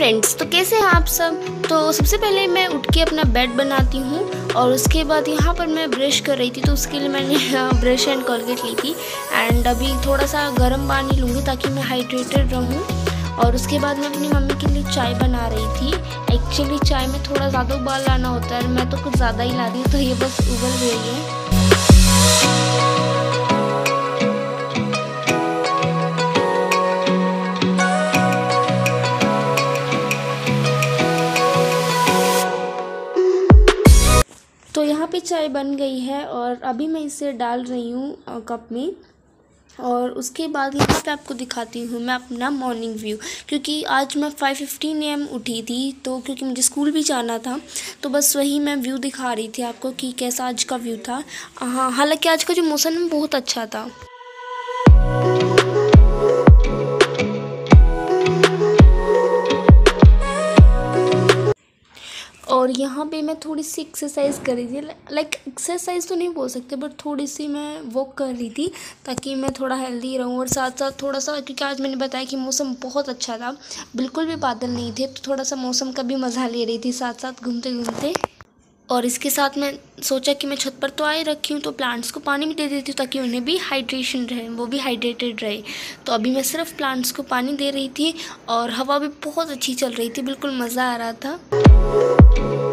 Friends तो कैसे हैं आप सब? तो सबसे पहले मैं उठ के अपना बेड बनाती हूँ और उसके बाद यहाँ पर मैं ब्रश कर रही थी तो उसके लिए मैंने ब्रश एंड कॉलगेट ली थी। एंड अभी थोड़ा सा गर्म पानी लूँगी ताकि मैं हाइड्रेटेड रहूँ। और उसके बाद मैं अपनी मम्मी के लिए चाय बना रही थी। एक्चुअली चाय में थोड़ा ज़्यादा उबाल लाना होता है मैं तो कुछ ज़्यादा ही ला दी तो ये बस उबल रही है। तो यहाँ पे चाय बन गई है और अभी मैं इसे डाल रही हूँ कप में। और उसके बाद यहाँ पे आपको दिखाती हूँ मैं अपना मॉर्निंग व्यू क्योंकि आज मैं फाइव फिफ्टीन एम उठी थी तो क्योंकि मुझे स्कूल भी जाना था तो बस वही मैं व्यू दिखा रही थी आपको कि कैसा आज का व्यू था। हाँ हालाँकि आज का जो मौसम बहुत अच्छा था। और यहाँ पे मैं थोड़ी सी एक्सरसाइज कर रही थी लाइक एक्सरसाइज तो नहीं बोल सकते बट थोड़ी सी मैं वॉक कर रही थी ताकि मैं थोड़ा हेल्दी रहूँ और साथ साथ थोड़ा सा, क्योंकि आज मैंने बताया कि मौसम बहुत अच्छा था, बिल्कुल भी बादल नहीं थे तो थोड़ा सा मौसम का भी मज़ा ले रही थी साथ साथ घूमते घूमते और इसके साथ मैं सोचा कि मैं छत पर तो आए रखी हूँ तो प्लांट्स को पानी भी दे देती हूँ ताकि उन्हें भी हाइड्रेशन रहे, वो भी हाइड्रेटेड रहे। तो अभी मैं सिर्फ़ प्लांट्स को पानी दे रही थी और हवा भी बहुत अच्छी चल रही थी, बिल्कुल मज़ा आ रहा था।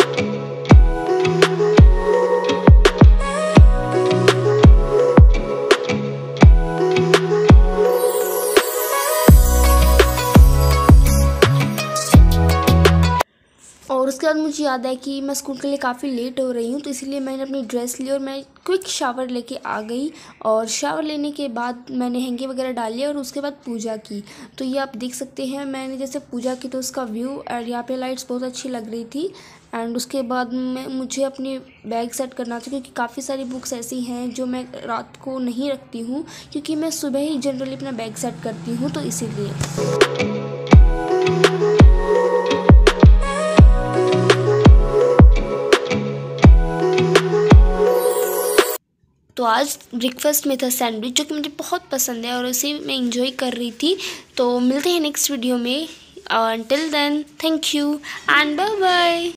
और उसके बाद मुझे याद है कि मैं स्कूल के लिए काफ़ी लेट हो रही हूँ तो इसीलिए मैंने अपनी ड्रेस ली और मैं क्विक शावर लेके आ गई और शावर लेने के बाद मैंने हैंगे वगैरह डाल और उसके बाद पूजा की। तो ये आप देख सकते हैं, मैंने जैसे पूजा की तो उसका व्यू और यहाँ पे लाइट्स बहुत अच्छी लग रही थी एंड उसके बाद मैं, मुझे अपनी बैग सेट करना था क्योंकि काफ़ी सारी बुक्स ऐसी हैं जो मैं रात को नहीं रखती हूँ, क्योंकि मैं सुबह ही जनरली अपना बैग सेट करती हूँ तो इसीलिए। आज ब्रेकफास्ट में था सैंडविच जो कि मुझे बहुत पसंद है और उसे मैं इंजॉय कर रही थी। तो मिलते हैं नेक्स्ट वीडियो में। Till then thank you and bye bye